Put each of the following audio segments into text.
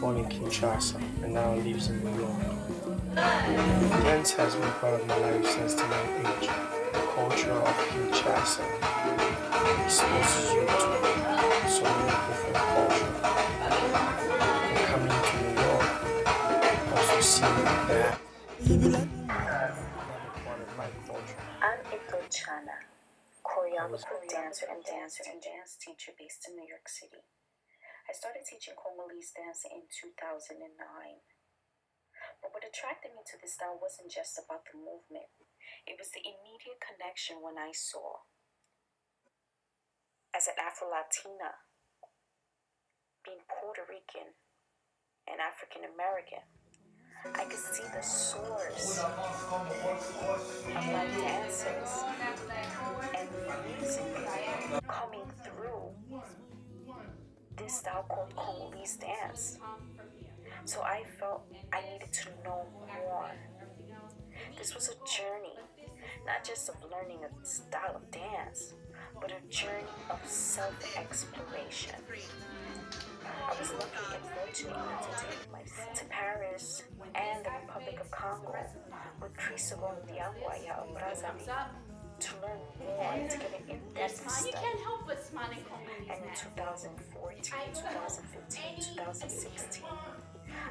born in Kinshasa and now lives in New York. Dance has been part of my life since the young age. The culture of Kinshasa exposes you to so many different cultures. And coming to New York, also seeing that. I'm Eto'o Tsana, choreographer, dancer, and dancer and dance teacher based in New York City. I started teaching Congolese dance in 2009. But what attracted me to this style wasn't just about the movement, it was the immediate connection when I saw. As an Afro Latina, being Puerto Rican and African American, I could see the source of my dances and music coming through this style called Congolese dance. So I felt I needed to know more. This was a journey, not just of learning a style of dance, but a journey of self exploration. I was lucky and fortunate to take my to Paris and the Republic of Congo with Crisogone Diangwaya of Brazzaville to learn more and to get an in-depth study. And in 2014, 2015, 2016,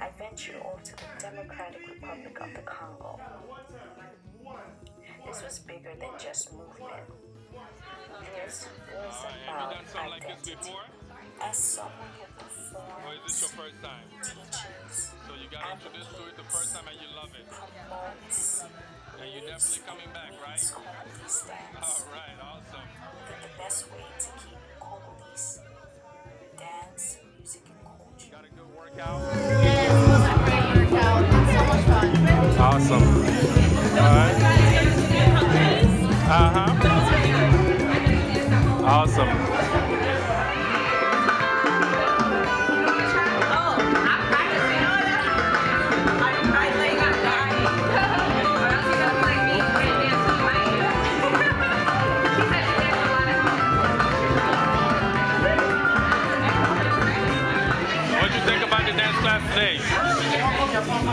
I ventured over to the Democratic Republic of the Congo. This was bigger than just movement. This was about identity. As someone who Or is this your first time? teaches, So you got introduced to it the first time and you love it. promotes, And you're definitely coming back, right? leads Congolese dance. All right, awesome. that the best way to keep Congolese dance, music, and culture. Got a good workout? Yes, it was a great workout. So much fun. Awesome. All right. Uh huh. Awesome.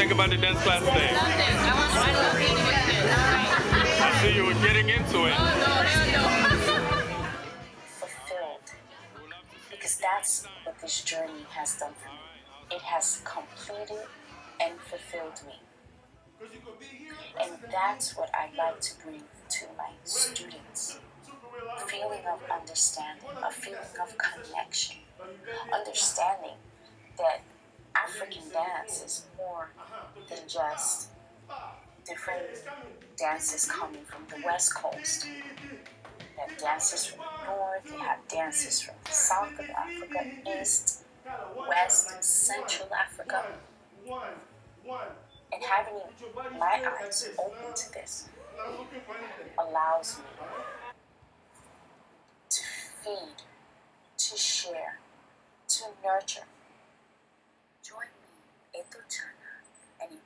think about the dance class today? Loved. I want I love being with it. I see you were getting into it. Oh, no, no. fulfilled because that's what this journey has done for me. It has completed and fulfilled me. And that's what I like to bring to my students. A feeling of understanding, a feeling of connection, understanding that African dance is more than just different dances coming from the West Coast. They have dances from the north, they have dances from the south of Africa, east, west, central Africa. And having my eyes open to this allows me to feed, to share, to nurture. Join me, Eto'o Tsana, and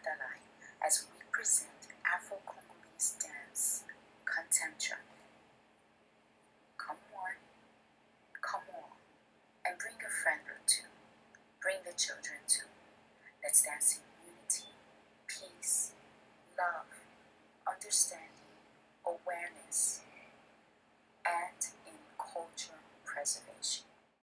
Katalay as we present Afro Congolese dance contemporary. Come on, come on, and bring a friend or two. Bring the children too. Let's dance in unity, peace, love, understanding,